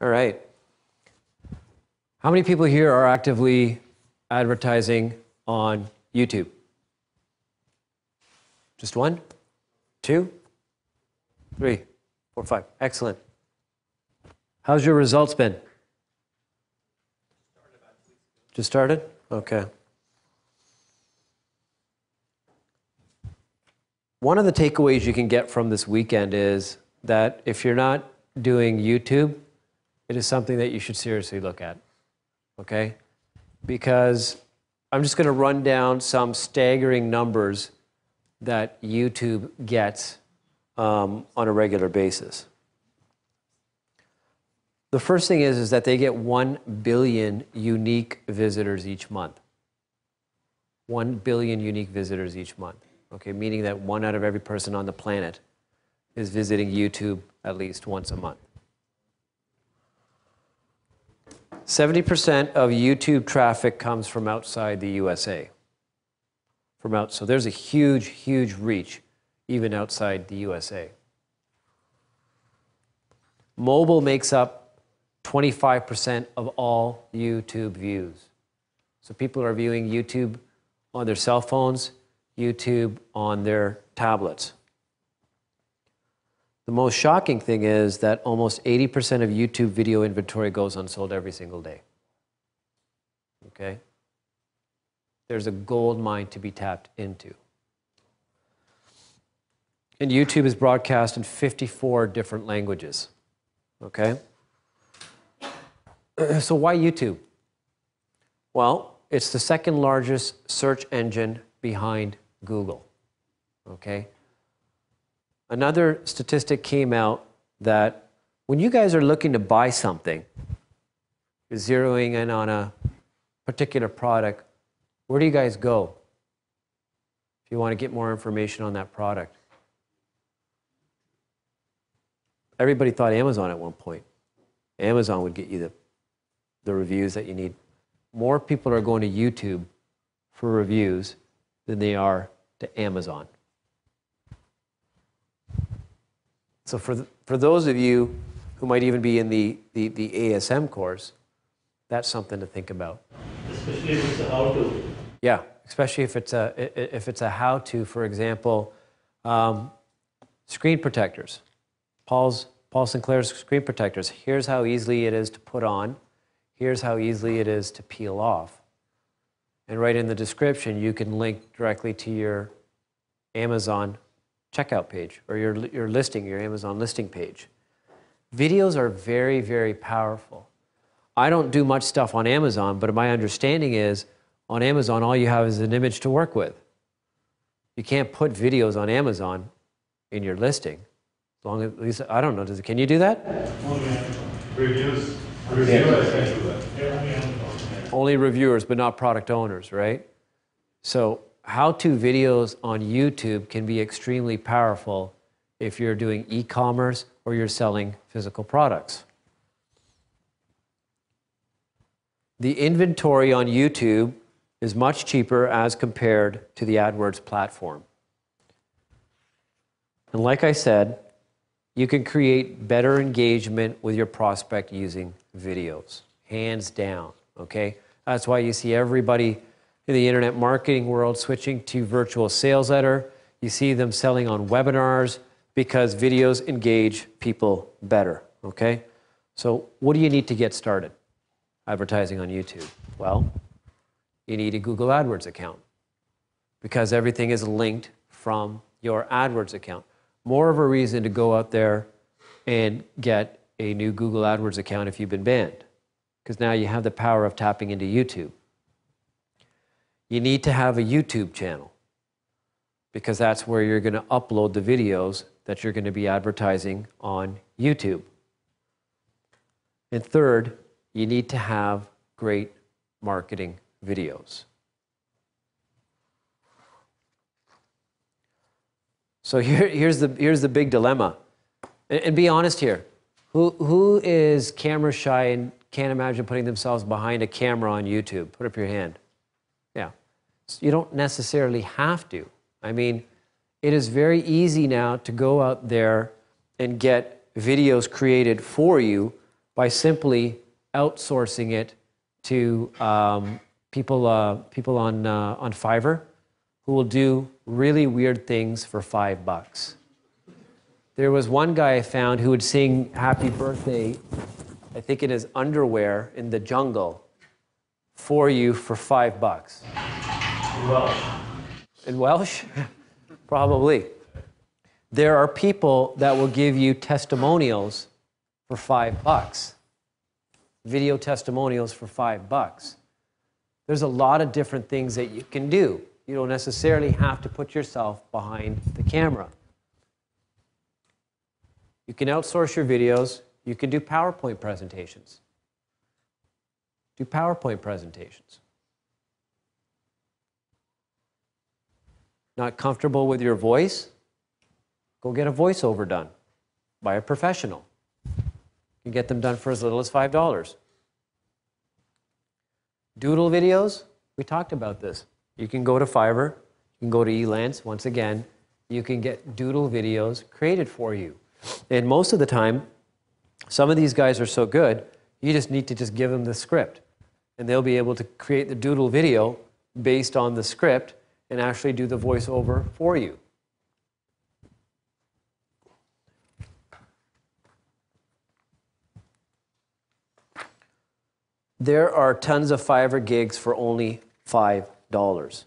All right. How many people here are actively advertising on YouTube? Just one? Two? Three? Four, five. Excellent. How's your results been? Just started? Okay. One of the takeaways you can get from this weekend is that if you're not doing YouTube, it is something that you should seriously look at. Okay? Because I'm just going to run down some staggering numbers that YouTube gets um, on a regular basis. The first thing is, is that they get 1 billion unique visitors each month. 1 billion unique visitors each month okay, meaning that one out of every person on the planet is visiting YouTube at least once a month. 70% of YouTube traffic comes from outside the USA. From out, so there's a huge, huge reach even outside the USA. Mobile makes up 25% of all YouTube views. So people are viewing YouTube on their cell phones YouTube on their tablets. The most shocking thing is that almost 80% of YouTube video inventory goes unsold every single day. Okay? There's a gold mine to be tapped into. And YouTube is broadcast in 54 different languages. Okay? So why YouTube? Well, it's the second largest search engine behind Google. Okay? Another statistic came out that when you guys are looking to buy something, you're zeroing in on a particular product, where do you guys go if you want to get more information on that product? Everybody thought Amazon at one point. Amazon would get you the, the reviews that you need. More people are going to YouTube for reviews than they are to Amazon. So for, the, for those of you who might even be in the, the, the ASM course, that's something to think about. Especially if it's a how-to. Yeah, especially if it's a, if it's a how-to, for example, um, screen protectors. Paul's, Paul Sinclair's screen protectors. Here's how easily it is to put on. Here's how easily it is to peel off. And right in the description, you can link directly to your Amazon checkout page or your, your listing, your Amazon listing page. Videos are very, very powerful. I don't do much stuff on Amazon, but my understanding is on Amazon, all you have is an image to work with. You can't put videos on Amazon in your listing. As long as, at least, I don't know, does, can you do that? Reviews. Reviewers can do that. only reviewers, but not product owners, right? So how-to videos on YouTube can be extremely powerful if you're doing e-commerce or you're selling physical products. The inventory on YouTube is much cheaper as compared to the AdWords platform. And like I said, you can create better engagement with your prospect using videos, hands down, okay? That's why you see everybody in the internet marketing world switching to virtual sales letter. You see them selling on webinars because videos engage people better, okay? So what do you need to get started advertising on YouTube? Well, you need a Google AdWords account because everything is linked from your AdWords account. More of a reason to go out there and get a new Google AdWords account if you've been banned because now you have the power of tapping into YouTube. You need to have a YouTube channel because that's where you're going to upload the videos that you're going to be advertising on YouTube. And third, you need to have great marketing videos. So here, here's, the, here's the big dilemma. And, and be honest here. Who, who is camera shy and can't imagine putting themselves behind a camera on YouTube. Put up your hand. You don't necessarily have to. I mean, it is very easy now to go out there and get videos created for you by simply outsourcing it to um, people, uh, people on, uh, on Fiverr who will do really weird things for five bucks. There was one guy I found who would sing happy birthday, I think in his underwear in the jungle, for you for five bucks. Welsh. In Welsh? Probably. There are people that will give you testimonials for five bucks. Video testimonials for five bucks. There's a lot of different things that you can do. You don't necessarily have to put yourself behind the camera. You can outsource your videos. You can do PowerPoint presentations. Do PowerPoint presentations. Not comfortable with your voice? Go get a voiceover done by a professional. You can get them done for as little as $5. Doodle videos, we talked about this. You can go to Fiverr, you can go to Elance, once again, you can get doodle videos created for you. And most of the time, some of these guys are so good, you just need to just give them the script. And they'll be able to create the doodle video based on the script and actually do the voiceover for you. There are tons of Fiverr gigs for only $5.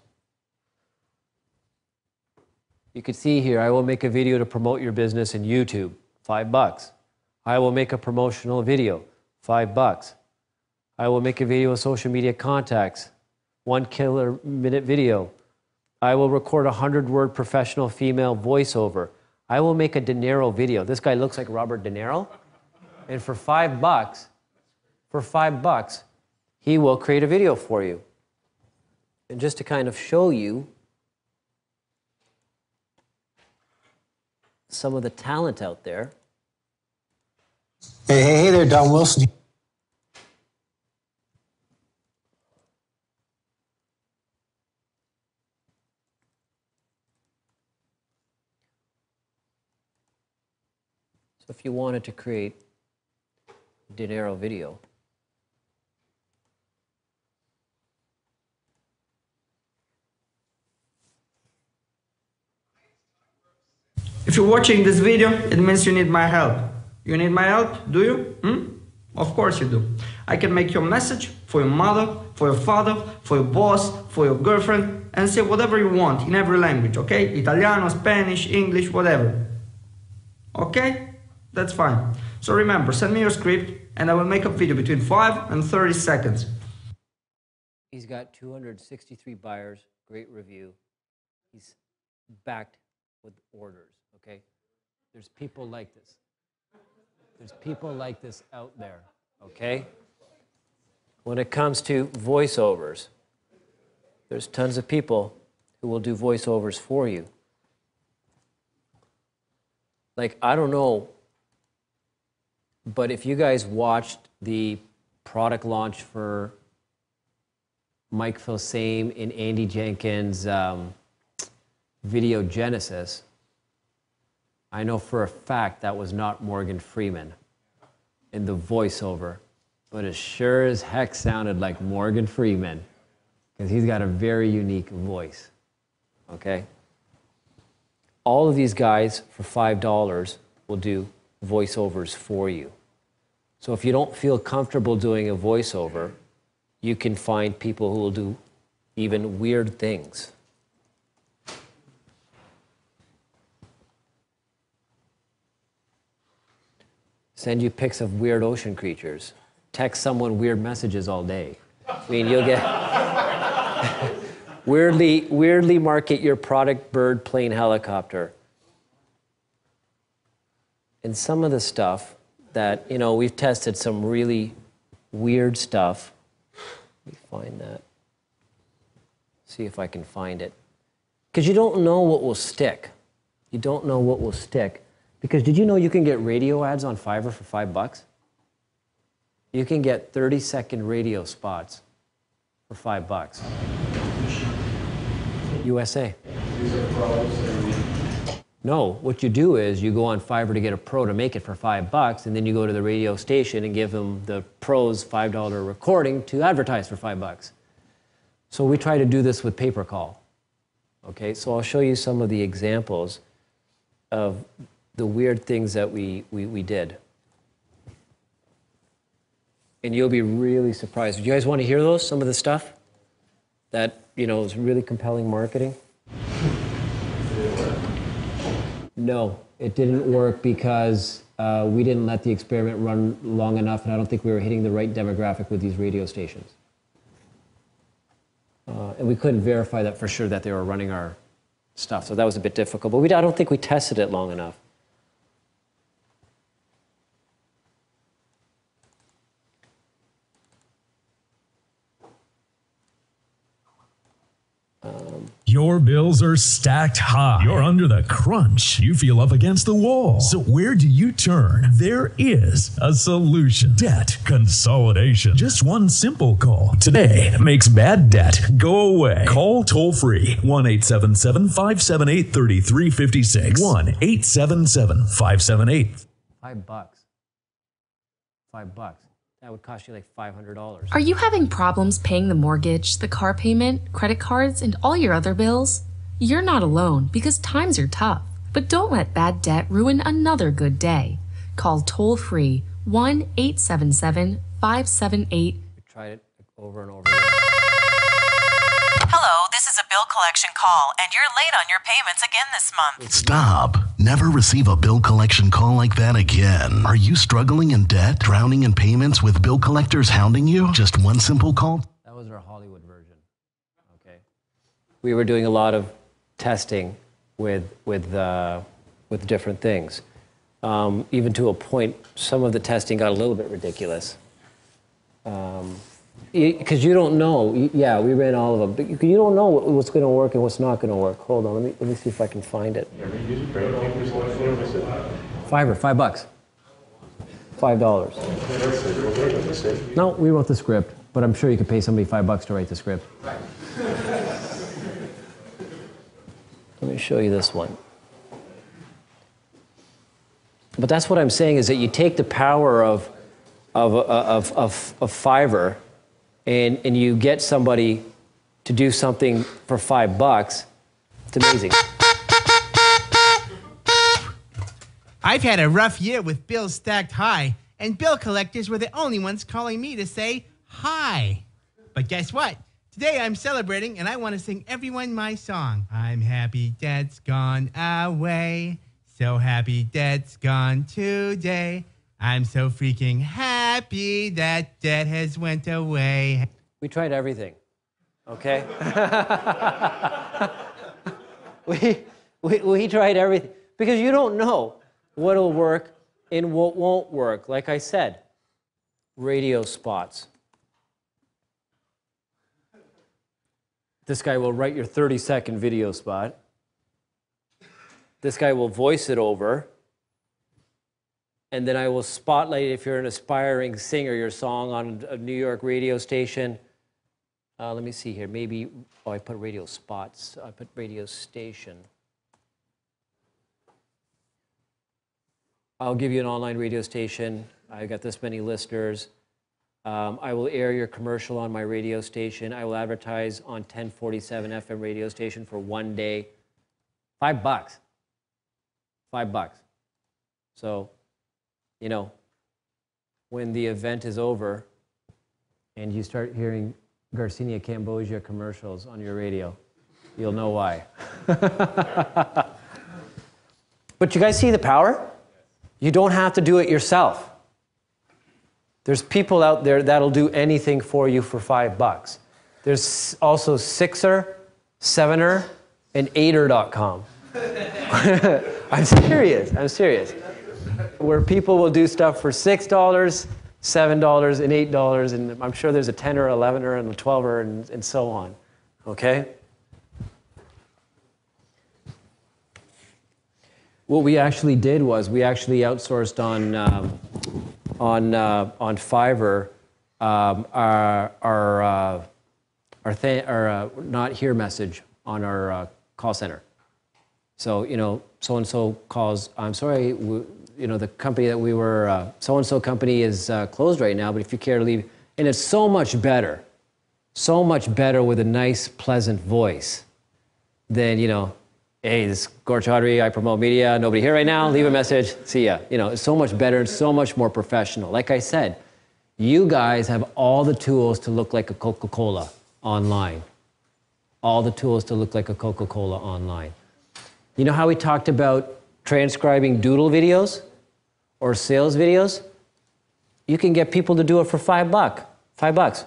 You can see here, I will make a video to promote your business in YouTube, five bucks. I will make a promotional video, five bucks. I will make a video of social media contacts, one killer minute video. I will record a hundred word professional female voiceover. I will make a De Niro video. This guy looks like Robert De Niro. And for five bucks, for five bucks, he will create a video for you. And just to kind of show you some of the talent out there, Hey, hey, hey there, Don Wilson. So if you wanted to create De Niro video, If you're watching this video, it means you need my help. You need my help, do you? Hmm? Of course you do. I can make your message for your mother, for your father, for your boss, for your girlfriend, and say whatever you want in every language, okay? Italiano, Spanish, English, whatever. Okay? That's fine. So remember, send me your script and I will make a video between 5 and 30 seconds. he's got 263 buyers, great review. He's backed with orders, okay? There's people like this. There's people like this out there, okay? When it comes to voiceovers, there's tons of people who will do voiceovers for you. Like, I don't know, but if you guys watched the product launch for Mike Filsaime and Andy Jenkins' um, video Genesis, I know for a fact that was not Morgan Freeman in the voiceover, but it sure as heck sounded like Morgan Freeman because he's got a very unique voice. Okay? All of these guys for $5 will do voiceovers for you. So if you don't feel comfortable doing a voiceover, you can find people who will do even weird things. Send you pics of weird ocean creatures. Text someone weird messages all day. I mean, you'll get weirdly, weirdly market your product bird plane helicopter. And some of the stuff that, you know, we've tested some really weird stuff. Let me find that. See if I can find it. Because you don't know what will stick. You don't know what will stick. Because did you know you can get radio ads on Fiverr for five bucks? You can get 30 second radio spots for five bucks. USA. No, what you do is you go on Fiverr to get a pro to make it for five bucks, and then you go to the radio station and give them the pro's five dollar recording to advertise for five bucks. So we try to do this with pay-per-call. Okay, so I'll show you some of the examples of the weird things that we, we, we did. And you'll be really surprised. Do you guys want to hear those? Some of the stuff that, you know, is really compelling marketing? No, it didn't work because uh, we didn't let the experiment run long enough, and I don't think we were hitting the right demographic with these radio stations. Uh, and we couldn't verify that for sure that they were running our stuff, so that was a bit difficult. But we, I don't think we tested it long enough. Your bills are stacked high. You're under the crunch. You feel up against the wall. So, where do you turn? There is a solution debt consolidation. Just one simple call today makes bad debt go away. Call toll free 1 877 578 3356. 1 877 578 Five bucks. Five bucks. That would cost you like $500. Are you having problems paying the mortgage, the car payment, credit cards, and all your other bills? You're not alone because times are tough. But don't let bad debt ruin another good day. Call toll free 1 877 578 We tried it over and over. Hello, this is a bill collection call, and you're late on your payments again this month. Stop. Never receive a bill collection call like that again. Are you struggling in debt, drowning in payments with bill collectors hounding you? Just one simple call? That was our Hollywood version. Okay. We were doing a lot of testing with, with, uh, with different things. Um, even to a point, some of the testing got a little bit ridiculous. Because you don't know. Yeah, we ran all of them. But you, don't know what's going to work and what's not going to work. Hold on, let me, let me see if I can find it. Fiverr, five bucks. Five dollars. No, we wrote the script, but I'm sure you could pay somebody five bucks to write the script. Let me show you this one. But that's what I'm saying is that you take the power of, of, of, of, of Fiverr and, and you get somebody to do something for five bucks. It's amazing. I've had a rough year with bills stacked high, and bill collectors were the only ones calling me to say hi. But guess what? Today I'm celebrating and I want to sing everyone my song. I'm happy debt's gone away. So happy debt's gone today. I'm so freaking happy that debt has went away. We tried everything, okay? we, we, we tried everything because you don't know what'll work and what won't work. Like I said, radio spots. This guy will write your 30 second video spot. This guy will voice it over. And then I will spotlight if you're an aspiring singer your song on a New York radio station. Uh, let me see here. Maybe, oh, I put radio spots. I put radio station. I'll give you an online radio station. I got this many listeners. Um, I will air your commercial on my radio station. I will advertise on 1047 FM radio station for one day. Five bucks. Five bucks. So, you know, when the event is over and you start hearing Garcinia Cambogia commercials on your radio, you'll know why. but you guys see the power? You don't have to do it yourself. There's people out there that'll do anything for you for five bucks. There's also Sixer, Sevener, and Aider.com. I'm serious. I'm serious. Where people will do stuff for six dollars, seven dollars, and eight dollars, and I'm sure there's a tenner, elevener, and a twelver, and, and so on. Okay. What we actually did was we actually outsourced on um, on uh, on Fiverr um, our our uh, our, our uh, not here message on our uh, call center. So, you know, so and so calls, I'm sorry, you know, the company that we were, so and so company is uh, closed right now, but if you care to leave, and it's so much better, so much better with a nice, pleasant voice than, you know, hey, this is I promote media, nobody here right now, leave a message, see ya. You know, it's so much better and so much more professional. Like I said, you guys have all the tools to look like a Coca Cola online. All the tools to look like a Coca Cola online. You know how we talked about transcribing doodle videos or sales videos? You can get people to do it for five buck, five bucks.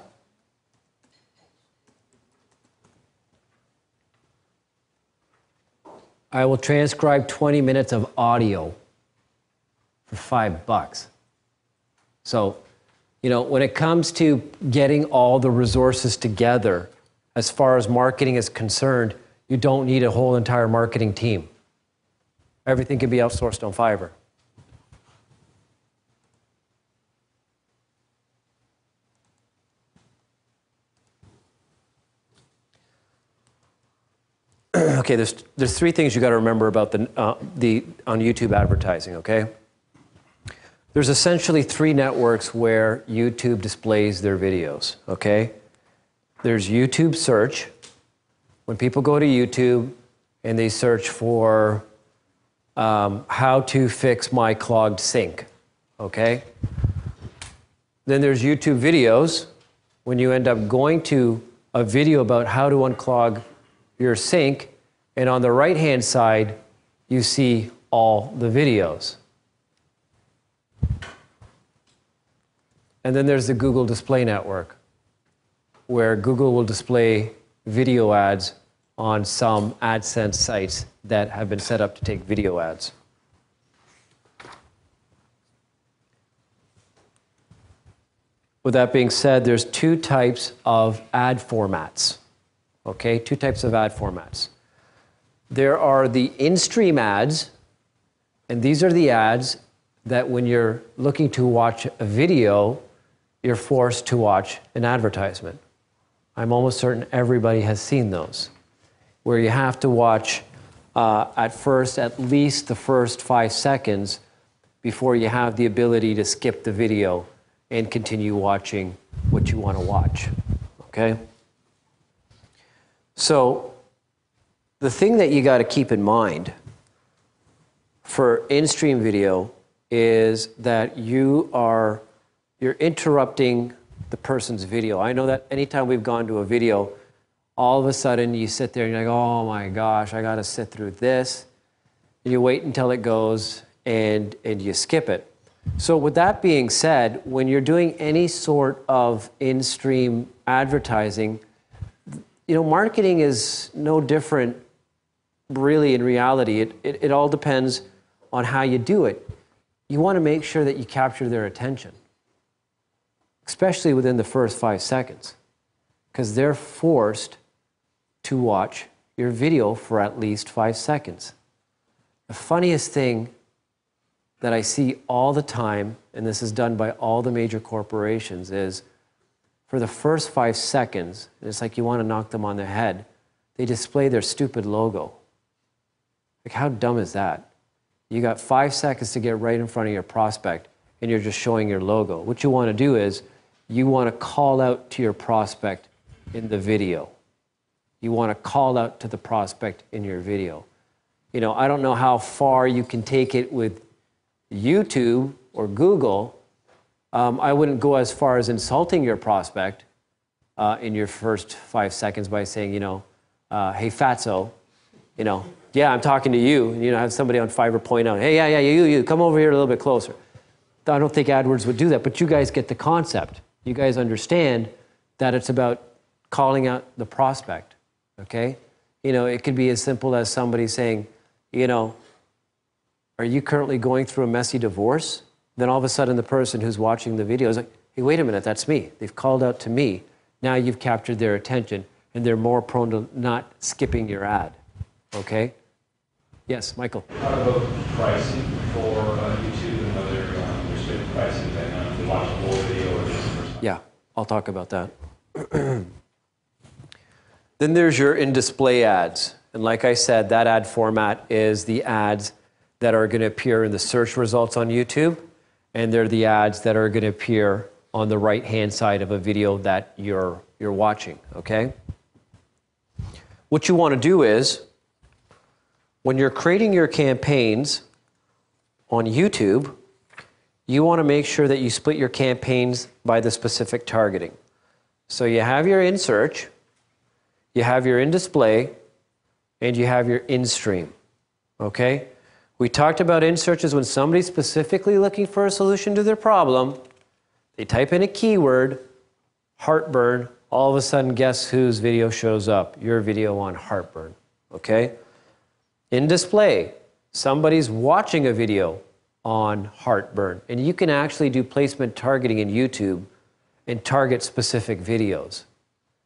I will transcribe 20 minutes of audio for five bucks. So, you know, when it comes to getting all the resources together, as far as marketing is concerned, you don't need a whole entire marketing team. Everything can be outsourced on Fiverr. okay, there's, there's three things you got to remember about the, uh, the, on YouTube advertising, okay? There's essentially three networks where YouTube displays their videos, okay? There's YouTube search. When people go to YouTube and they search for um, how to fix my clogged sink, okay? Then there's YouTube videos. When you end up going to a video about how to unclog your sink, and on the right hand side, you see all the videos. And then there's the Google Display Network, where Google will display video ads on some AdSense sites that have been set up to take video ads. With that being said, there's two types of ad formats. Okay, two types of ad formats. There are the in-stream ads, and these are the ads that when you're looking to watch a video, you're forced to watch an advertisement. I'm almost certain everybody has seen those, where you have to watch uh, at first at least the first five seconds before you have the ability to skip the video and continue watching what you want to watch. Okay? So, the thing that you got to keep in mind for in stream video is that you are you're interrupting the person's video. I know that anytime we've gone to a video, all of a sudden you sit there and you're like, oh my gosh, I got to sit through this. And you wait until it goes and, and you skip it. So, with that being said, when you're doing any sort of in stream advertising, you know, marketing is no different really in reality. It, it, it all depends on how you do it. You want to make sure that you capture their attention especially within the first five seconds, because they're forced to watch your video for at least five seconds. The funniest thing that I see all the time, and this is done by all the major corporations, is for the first five seconds, it's like you want to knock them on the head, they display their stupid logo. Like, how dumb is that? You got five seconds to get right in front of your prospect, and you're just showing your logo. What you want to do is you want to call out to your prospect in the video. You want to call out to the prospect in your video. You know, I don't know how far you can take it with YouTube or Google. Um, I wouldn't go as far as insulting your prospect uh, in your first five seconds by saying, you know, uh, hey, fatso, you know, yeah, I'm talking to you. You know, have somebody on Fiverr point out, hey, yeah, yeah, you, you, come over here a little bit closer. I don't think AdWords would do that, but you guys get the concept you guys understand that it's about calling out the prospect, okay? You know, it could be as simple as somebody saying, you know, are you currently going through a messy divorce? Then all of a sudden, the person who's watching the video is like, hey, wait a minute, that's me. They've called out to me. Now you've captured their attention, and they're more prone to not skipping your ad, okay? Yes, Michael. How about pricing for uh, YouTube and whether um, there's pricing that uh, if watch the whole video or just? Yeah, I'll talk about that. then there's your in display ads. And like I said, that ad format is the ads that are going to appear in the search results on YouTube, and they're the ads that are going to appear on the right hand side of a video that you're, you're watching, okay? What you want to do is, when you're creating your campaigns on YouTube, you want to make sure that you split your campaigns by the specific targeting. So you have your in search, you have your in display, and you have your in stream. Okay? We talked about in searches when somebody's specifically looking for a solution to their problem. They type in a keyword, heartburn, all of a sudden, guess whose video shows up? Your video on heartburn. Okay? In display, somebody's watching a video on heartburn, and you can actually do placement targeting in YouTube and target specific videos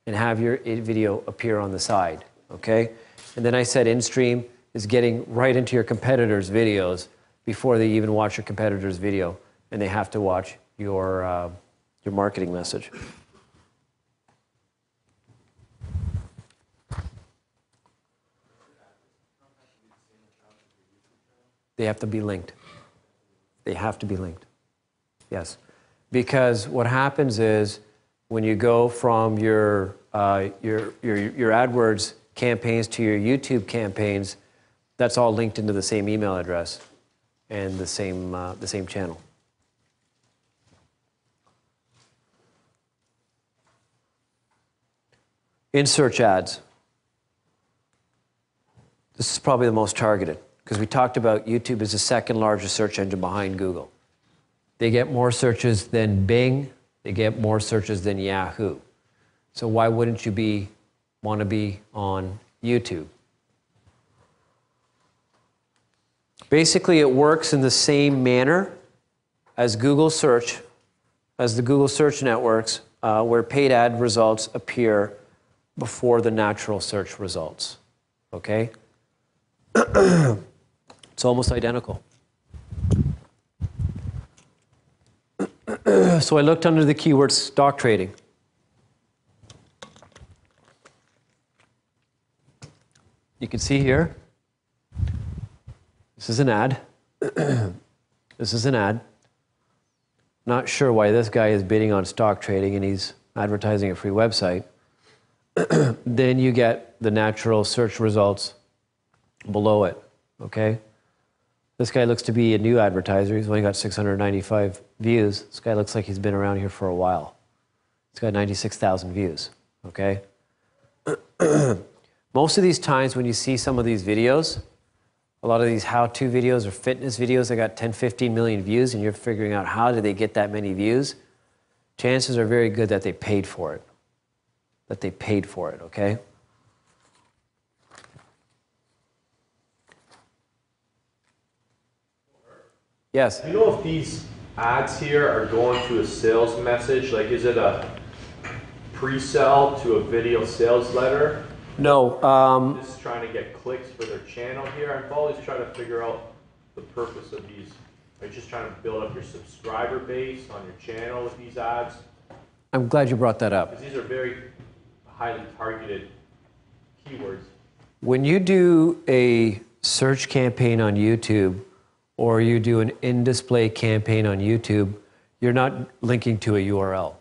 and have your video appear on the side. Okay? And then I said in stream is getting right into your competitors' videos before they even watch your competitor's video, and they have to watch your, uh, your marketing message. They have to be linked. They have to be linked. Yes. Because what happens is when you go from your, uh, your, your, your AdWords campaigns to your YouTube campaigns, that's all linked into the same email address and the same, uh, the same channel. In search ads. This is probably the most targeted because we talked about YouTube is the second largest search engine behind Google. They get more searches than Bing, they get more searches than Yahoo. So why wouldn't you be want to be on YouTube? Basically, it works in the same manner as Google search, as the Google search networks, uh, where paid ad results appear before the natural search results. Okay? It's almost identical. so I looked under the keyword stock trading. You can see here, this is an ad. this is an ad. Not sure why this guy is bidding on stock trading and he's advertising a free website. then you get the natural search results below it, okay? This guy looks to be a new advertiser. He's only got 695 views. This guy looks like he's been around here for a while. He's got 96,000 views, okay? Most of these times when you see some of these videos, a lot of these how-to videos or fitness videos that got 10, 15 million views and you're figuring out how did they get that many views, chances are very good that they paid for it. That they paid for it, okay? Yes. Do you know if these ads here are going to a sales message? Like, is it a pre-sell to a video sales letter? No. Um, Just trying to get clicks for their channel here. I'm always trying to figure out the purpose of these. Are you just trying to build up your subscriber base on your channel with these ads? I'm glad you brought that up. Because these are very highly targeted keywords. When you do a search campaign on YouTube or you do an in display campaign on YouTube, you're not linking to a URL.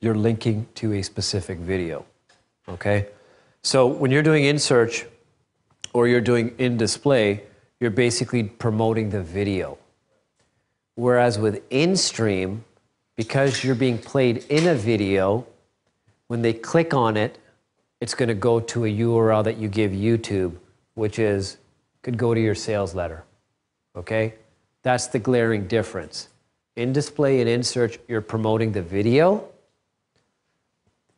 You're linking to a specific video. Okay? So when you're doing in search or you're doing in display, you're basically promoting the video. Whereas with in stream, because you're being played in a video, when they click on it, it's going to go to a URL that you give YouTube, which is could go to your sales letter. Okay? That's the glaring difference. In display and in search, you're promoting the video.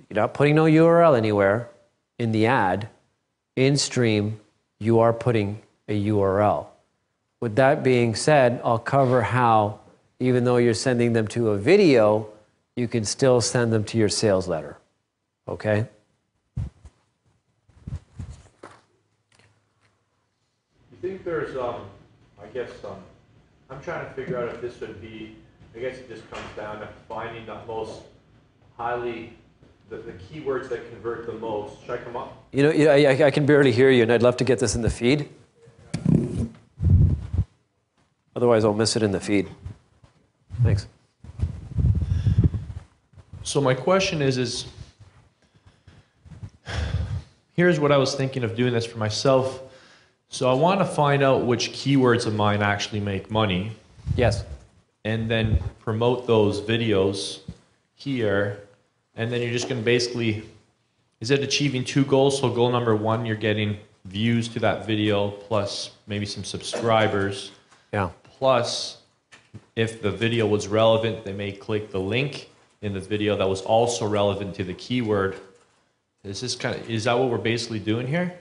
You're not putting no URL anywhere in the ad. In stream, you are putting a URL. With that being said, I'll cover how, even though you're sending them to a video, you can still send them to your sales letter. Okay? You think there's, um, I guess, um, I'm trying to figure out if this would be, I guess it just comes down to finding the most highly the, the keywords that convert the most. Should I come up? You know, you- I, I- I can barely hear you, and I'd love to get this in the feed. Otherwise, I'll miss it in the feed. Thanks. So my question is, is here's what I was thinking of doing this for myself. So I want to find out which keywords of mine actually make money, Yes. and then promote those videos here, and then you're just going to basically, is it achieving two goals? So goal number one, you're getting views to that video plus maybe some subscribers. Yeah. Plus, if the video was relevant, they may click the link in the video that was also relevant to the keyword. Is this kind of is that what we're basically doing here?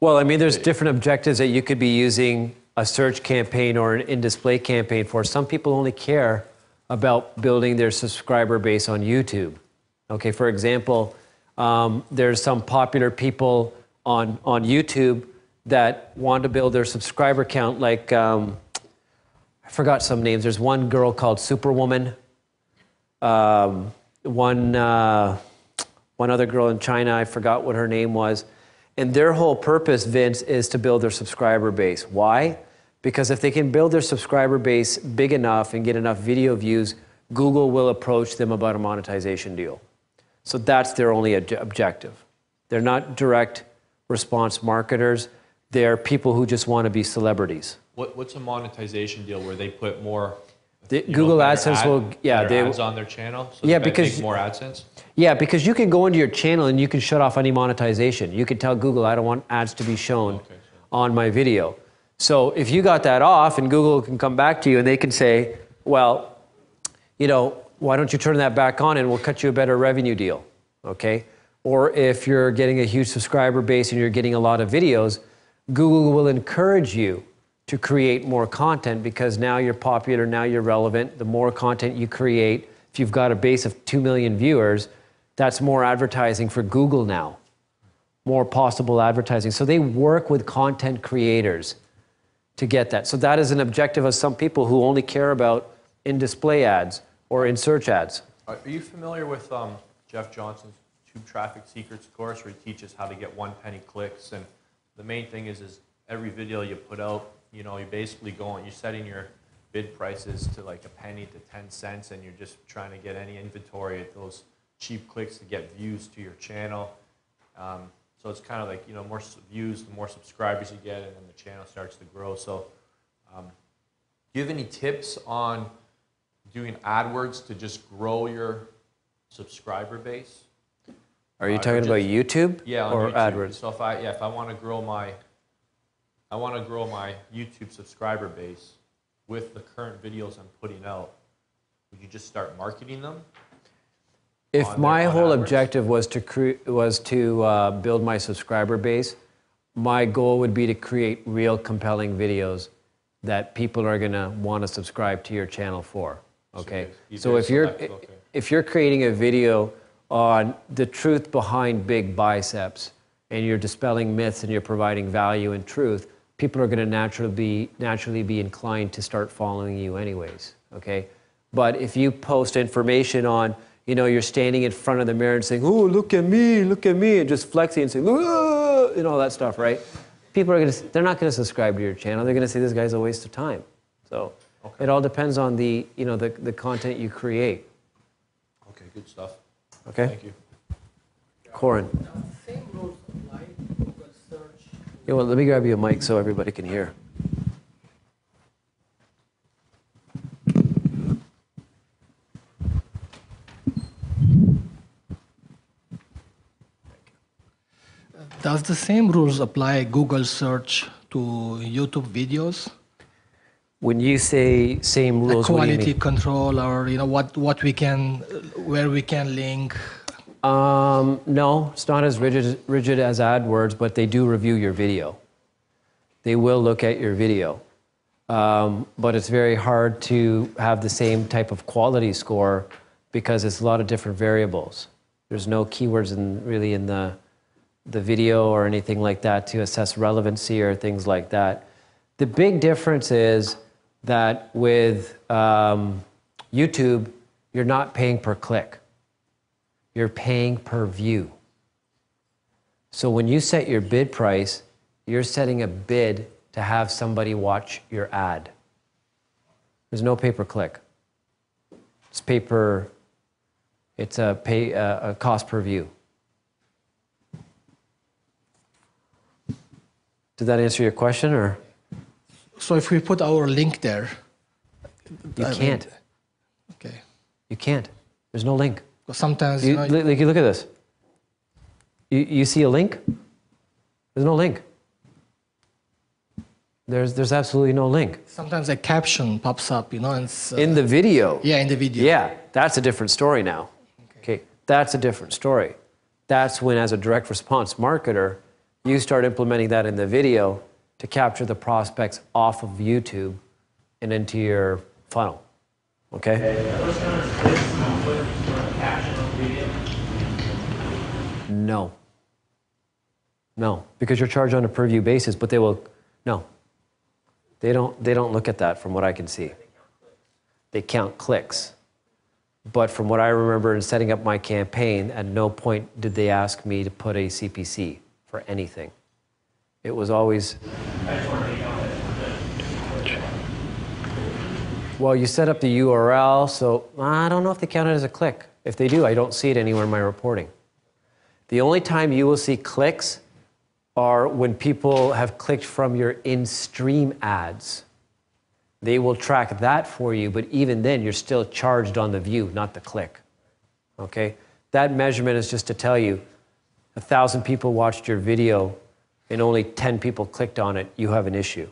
Well, I mean, there's different objectives that you could be using a search campaign or an in-display campaign for. Some people only care about building their subscriber base on YouTube. Okay, for example, um, there's some popular people on on YouTube that want to build their subscriber count. Like um, I forgot some names. There's one girl called Superwoman. Um, one uh, one other girl in China. I forgot what her name was. And their whole purpose, Vince, is to build their subscriber base. Why? Because if they can build their subscriber base big enough and get enough video views, Google will approach them about a monetization deal. So that's their only ob- objective. They're not direct response marketers, they're people who just want to be celebrities. What what's a monetization deal where they put more The, you know, Google AdSense ad- will, yeah, they, ads on their channel? So Yeah, because- more AdSense. Yeah, because you can go into your channel and you can shut off any monetization. You can tell Google, I don't want ads to be shown on my video. So if you got that off, and Google can come back to you and they can say, well, you know, why don't you turn that back on and we'll cut you a better revenue deal, okay? Or if you're getting a huge subscriber base and you're getting a lot of videos, Google will encourage you to create more content because now you're popular, now you're relevant. The more content you create, if you've got a base of 2 million viewers, that's more advertising for Google now, more possible advertising. So they work with content creators to get that. So that is an objective of some people who only care about in display ads or in search ads. Are you familiar with um, Jeff Johnson's Tube Traffic Secrets course, where he teaches how to get one penny clicks? And the main thing is, is every video you put out, you know, you're basically going, you're setting your bid prices to like a penny to 10 cents, and you're just trying to get any inventory at those cheap clicks to get views to your channel. Um, so it's kind of like, you know, more views, the more subscribers you get, and then the channel starts to grow. So um, do you have any tips on doing AdWords to just grow your subscriber base? Are you Uh, talking about YouTube Yeah, on or YouTube. AdWords? So if I yeah, if I want to grow my I want to grow my YouTube subscriber base with the current videos I'm putting out, would you just start marketing them? If my their- whole AdWords? objective was to cre- was to uh, build my subscriber base, my goal would be to create real compelling videos that people are going to want to subscribe to your channel for. Okay, so very if you're okay. if you're creating a video on the truth behind big biceps and you're dispelling myths and you're providing value and truth, people are going to naturally be naturally be inclined to start following you anyways. Okay, but if you post information on, you know, you're standing in front of the mirror and saying, "Oh, look at me, look at me," and just flexing and saying, "Ah," and all that stuff, right? People are going to they're not going to subscribe to your channel. They're going to say this guy's a waste of time. So it all depends on the you know the, the content you create. Okay, good stuff. Okay. Thank you. Corin. Yeah, well, let me grab you a mic so everybody can hear. Does the same rules apply Google search to YouTube videos? When you say same The rules, you quality control, or you know what what we can, where we can link. Um, no, it's not as rigid, rigid as AdWords, but they do review your video. They will look at your video. Um, but it's very hard to have the same type of quality score because it's a lot of different variables. There's no keywords in, really in the, the video or anything like that to assess relevancy or things like that. The big difference is that with um, YouTube, you're not paying per click You're paying per view. So when you set your bid price, you're setting a bid to have somebody watch your ad. There's no pay per click. It's pay per, it's a pay uh, a cost per view. Did that answer your question or? So if we put our link there, You I can't. okay. You can't. There's no link. Sometimes You, you know, like, you look at this. You, you see a link? There's no link. There's, there's absolutely no link. sometimes a caption pops up, you know, and it's, uh, In the video. yeah, in the video. Yeah, that's a different story now. Okay, that's a different story. That's when, as a direct response marketer, you start implementing that in the video to capture the prospects off of YouTube and into your funnel. Okay? No. No, because you're charged on a per view basis, but they will, no. They don't, they don't look at that from what I can see. They count clicks. But from what I remember in setting up my campaign, at no point did they ask me to put a CPC for anything. It was always. Well, you set up the URL, so I don't know if they count it as a click. If they do, I don't see it anywhere in my reporting. The only time you will see clicks are when people have clicked from your in stream ads. They will track that for you, but even then, you're still charged on the view, not the click. Okay? That measurement is just to tell you a thousand people watched your video and only 10 people clicked on it, you have an issue.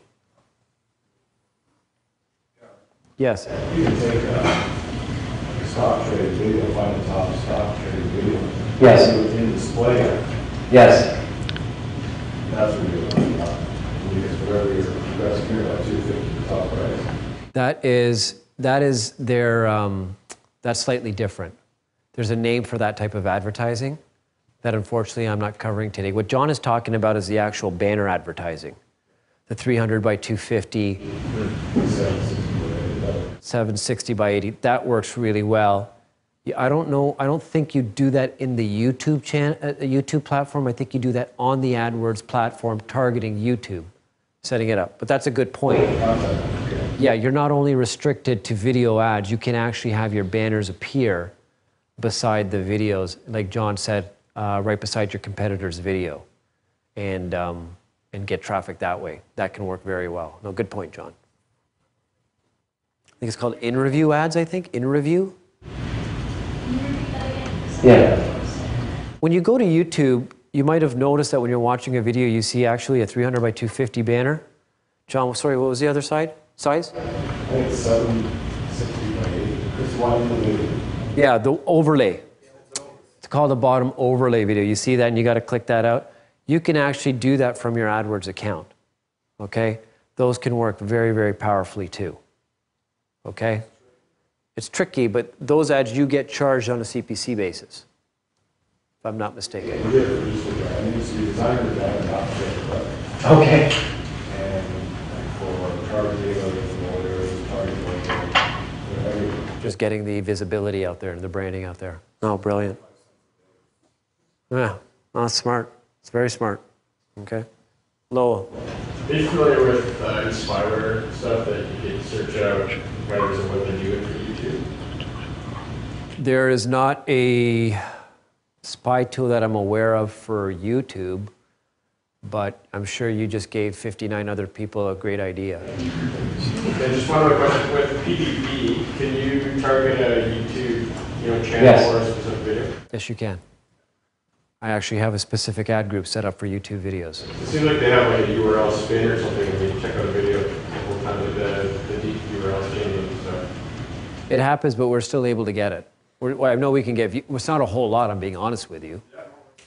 Yes? You can take a stock traded video, find the top stock traded video. Yes. In display, Yes. that's what you're looking at. Because whatever your best here, like two fifty, the top price. That is, that is their, um, that's slightly different. There's a name for that type of advertising that unfortunately I'm not covering today. What John is talking about is the actual banner advertising. The 300 by 250, 760 by 80, that works really well. I don't know, I don't think you do that in the YouTube channel, uh, YouTube platform. I think you do that on the AdWords platform targeting YouTube, setting it up. But that's a good point. Yeah, you're not only restricted to video ads, you can actually have your banners appear beside the videos, like John said, uh, right beside your competitor's video, and, um, and get traffic that way. That can work very well. No, good point, John. I think it's called in review ads, I think. In review? Yeah. When you go to YouTube, you might have noticed that when you're watching a video, you see actually a 300 by 250 banner. John, sorry, what was the other side? Size? I think it's seven sixty by eighty. It's one in the video. Yeah, the overlay. It's called a bottom overlay video. You see that and you got to click that out. You can actually do that from your AdWords account. Okay? Those can work very, very powerfully too. Okay? It's tricky, but those ads you get charged on a CPC basis, if I'm not mistaken. We did produce the guy, I mean, it's the designer guy, not the, Okay. and like for targeting, for lawyers, targeting, whatever. Just getting the visibility out there and the branding out there. Oh, brilliant. Yeah, oh, that's smart. It's very smart. Okay. Lowell. Are you familiar with uh, Inspire stuff that you can search out writers and what they're doing for YouTube? There is not a spy tool that I'm aware of for YouTube, but I'm sure you just gave 59 other people a great idea. And just one other question, with PPV, can you target a YouTube, you know, channel Yes. or a specific video? Yes, you can. I actually have a specific ad group set up for YouTube videos. It seems like they have like a URL spin or something, when you check out a video, a couple of times, like the, the deep URL and stuff. It happens, but we're still able to get it. We're, well, I know we can get, it's not a whole lot, I'm being honest with you.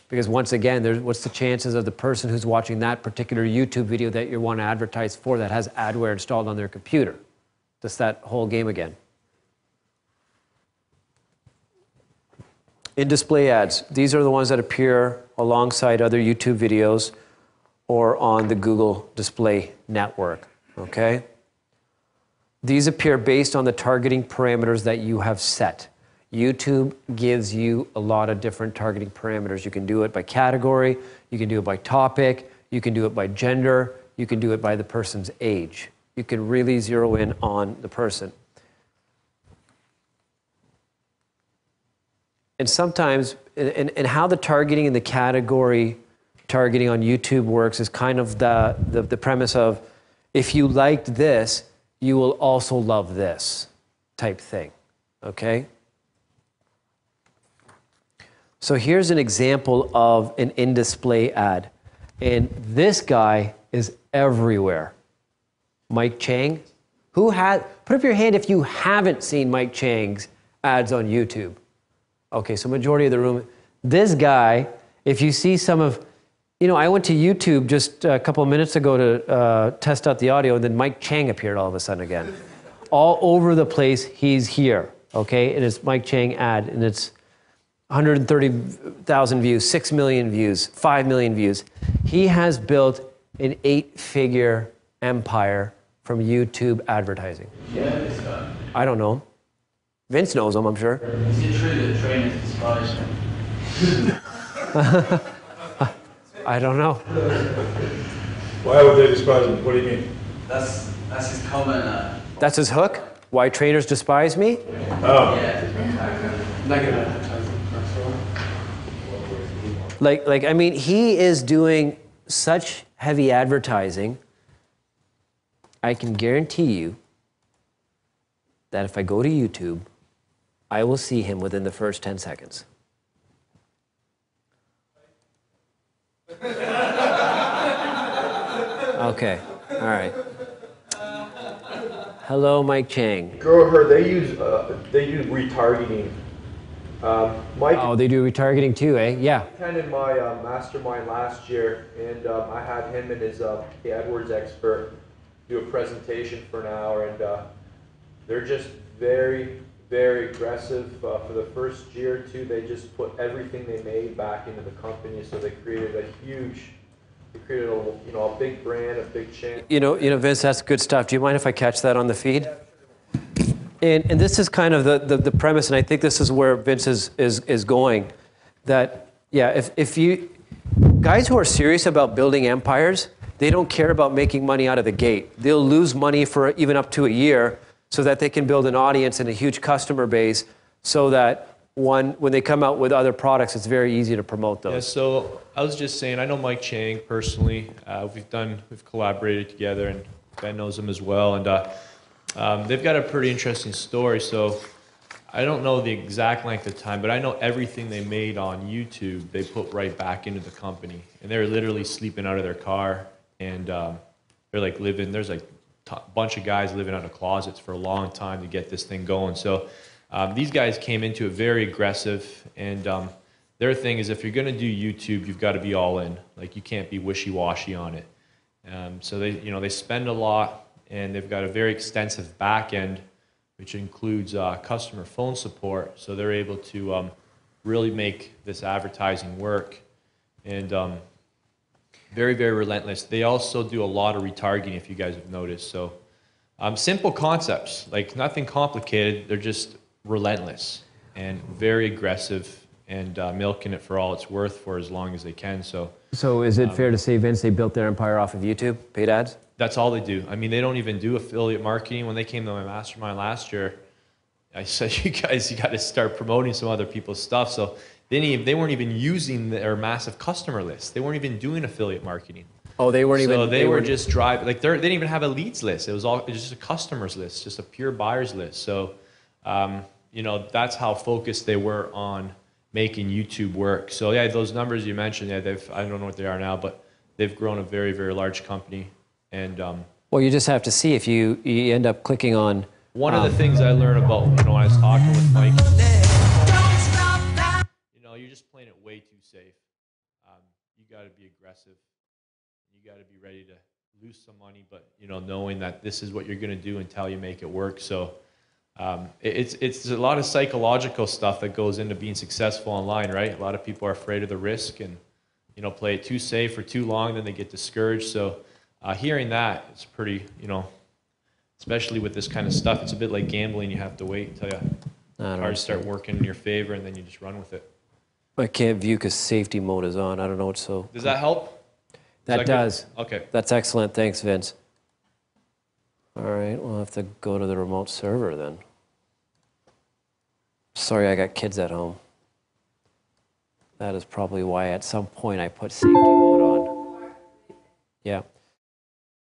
Because once again, there's, what's the chances of the person who's watching that particular YouTube video that you want to advertise for that has adware installed on their computer? Just that whole game again. In display ads, these are the ones that appear alongside other YouTube videos or on the Google Display Network. Okay? These appear based on the targeting parameters that you have set. YouTube gives you a lot of different targeting parameters. You can do it by category, you can do it by topic, you can do it by gender, you can do it by the person's age. You can really zero in on the person. And sometimes, and, and how the targeting and the category targeting on YouTube works is kind of the, the, the premise of if you liked this, you will also love this type thing. Okay? So here's an example of an in display ad. And this guy is everywhere. Mike Chang. Who had, put up your hand if you haven't seen Mike Chang's ads on YouTube. Okay, so majority of the room. This guy, if you see some of, you know, I went to YouTube just a couple of minutes ago to uh, test out the audio, and then Mike Chang appeared all of a sudden again. all over the place, he's here. Okay, and it's Mike Chang ad, and it's 130,000 views, 6 million views, 5 million views. He has built an eight figure empire from YouTube advertising. Yeah. I don't know. Vince knows him, I'm sure. Is it true that trainers despise him? I don't know. Why would they despise him? What do you mean? That's that's his comment. Uh, That's his hook? Why trainers despise me? Oh. negative advertising. Like, like I mean, he is doing such heavy advertising. I can guarantee you that if I go to YouTube, I will see him within the first 10 seconds. Okay, all right. Hello, Mike Chang. Girl, her, they use uh, they use retargeting. Um, Mike Oh, they do retargeting too, eh? Yeah. attended my uh, mastermind last year, and um, I had him and his uh, the AdWords expert do a presentation for an hour, and uh, they're just very, very aggressive. Uh, for the first year or two, they just put everything they made back into the company, so they created a huge, they created a you know a big brand, a big channel. You know, you know, Vince, that's good stuff. Do you mind if I catch that on the feed? And, and this is kind of the, the, the premise, and I think this is where Vince is, is, is going. That, yeah, if, if you, guys who are serious about building empires, they don't care about making money out of the gate. They'll lose money for even up to a year so that they can build an audience and a huge customer base so that one, when they come out with other products, it's very easy to promote those. Yeah, so I was just saying, I know Mike Chang personally. Uh, we've done, we've collaborated together, and Ben knows him as well. And uh, um, they've got a pretty interesting story. So I don't know the exact length of time, but I know everything they made on YouTube, they put right back into the company, and they're literally sleeping out of their car, and um, they're like living. There's like bunch of guys living out of closets for a long time to get this thing going. So um, these guys came into it very aggressive, and um, their thing is if you're going to do YouTube, you've got to be all in. Like you can't be wishy-washy on it. Um, so they, you know, they spend a lot, and they've got a very extensive back end, which includes uh, customer phone support. So they're able to um, really make this advertising work, and um, very, very relentless. They also do a lot of retargeting, if you guys have noticed. So um, simple concepts, like nothing complicated. They're just relentless and very aggressive and uh, milking it for all it's worth for as long as they can. So So is it fair to say, Vince, they built their empire off of YouTube, paid ads? that's all they do. I mean, they don't even do affiliate marketing. When they came to my mastermind last year, I said, "You guys, you got to start promoting some other people's stuff." So they didn't they weren't even using their massive customer list. They weren't even doing affiliate marketing. Oh, they weren't so even. they, were weren't- just driving. Like they're- didn't even have a leads list. It was all it was just a customers list, just a pure buyers list. So, um, you know, that's how focused they were on making YouTube work. So yeah, those numbers you mentioned, yeah, they've I don't know what they are now, but they've grown a very very large company. And um, Well, you just have to see if you, you end up clicking on. one of um, the things I learned about, you know, when I was talking with Mike, got to be ready to lose some money, but you know, knowing that this is what you're going to do until you make it work. So um, it- it's it's a lot of psychological stuff that goes into being successful online, right? A lot of people are afraid of the risk and you know play it too safe for too long, then they get discouraged. So uh, hearing that, it's pretty, you know, especially with this kind of stuff, it's a bit like gambling. You have to wait until you cards start working in your favor, and then you just run with it. I can't view because safety mode is on. I don't know what so. Does that help? That does. Okay. That's excellent. Thanks, Vince. All right, we'll have to go to the remote server then. Sorry, I got kids at home. That is probably why at some point I put safety mode on. Yeah.